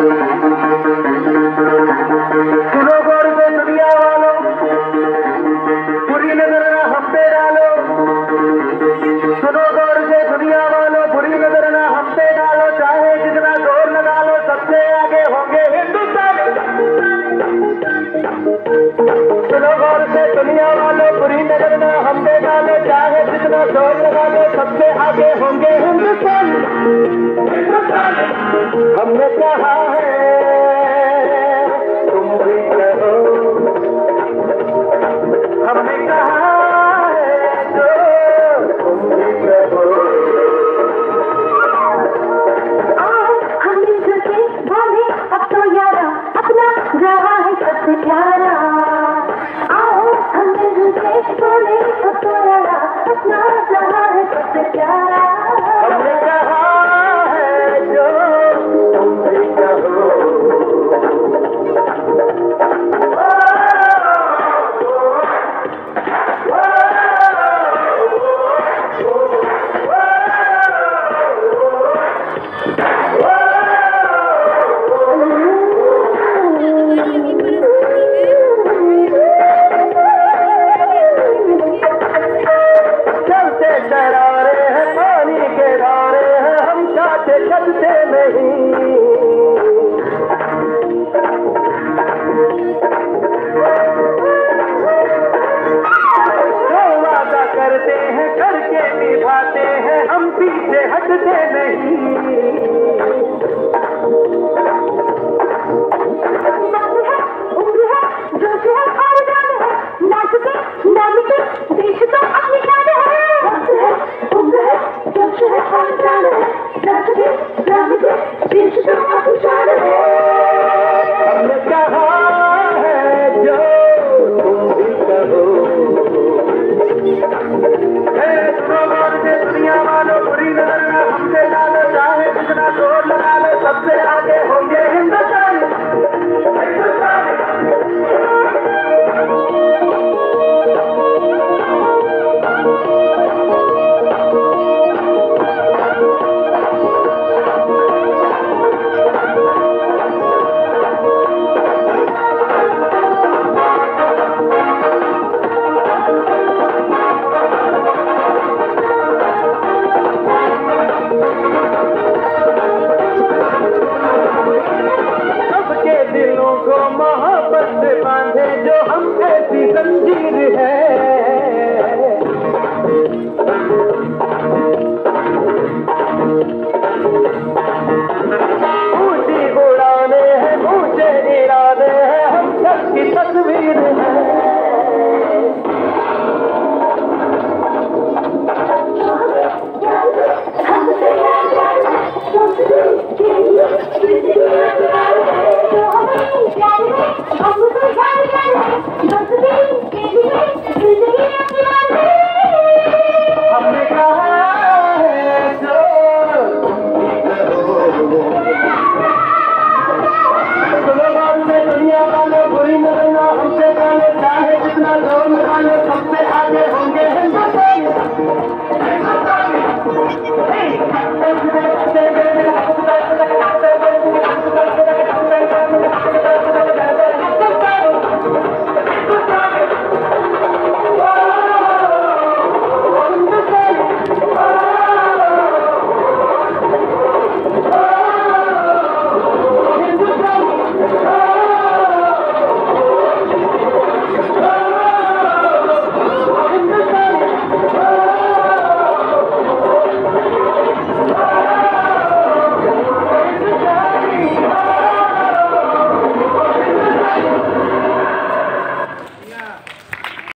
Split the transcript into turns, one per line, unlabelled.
दुनिया वालों बुरी नज़र ना हम पे डालो सुनो जरा ज़ोर लगाने सबसे आगे होंगे हिंदुस्तान। हमने कहा है
Oh, हमने तो यारा अपना है अपना जहाँ है सबसे प्यारा
देने